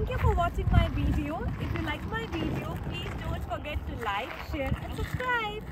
Thank you for watching my video. If you like my video, please don't forget to like, share and subscribe.